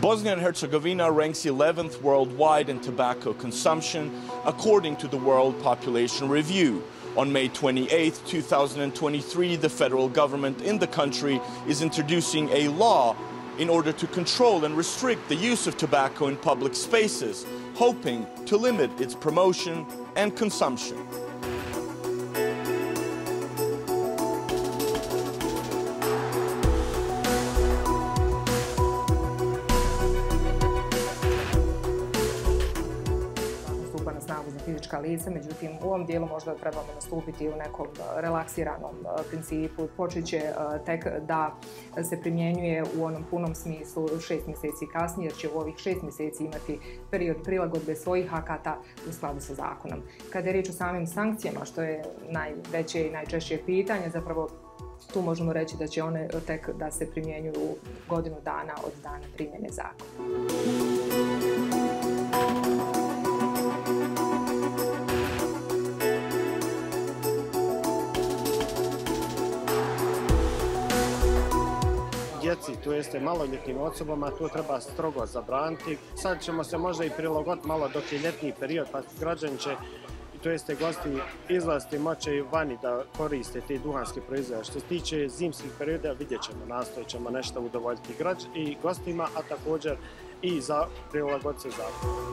Bosnia and Herzegovina ranks 11th worldwide in tobacco consumption, according to the World Population Review. On May 28, 2023, the federal government in the country is introducing a law in order to control and restrict the use of tobacco in public spaces, hoping to limit its promotion and consumption. Na snagu za fizička lica, međutim u ovom dijelu možda trebamo nastupiti u nekom e, relaksiranom e, principu. Počet će e, tek da se primjenjuje u onom punom smislu šest mjeseci kasnije, jer će u ovih šest mjeseci imati period prilagodbe svojih akata u skladu sa zakonom. Kada je riječ o samim sankcijama, što je najveće i najčešće pitanje, zapravo tu možemo reći da će one tek da se primjenjuju godinu dana od dana primjene zakona. Djeci, to jeste maloljetnim osobama, to treba strogo zabraniti. Sad ćemo se možda i prilagoditi malo dok je ljetni period, pa građani će to jeste gosti izlasti moće i vani da koriste te duhanske proizvode. Što se tiče zimskih perioda vidjet ćemo, nastojat ćemo nešto udovoljiti i gostima, a također i za prilagodce zakona.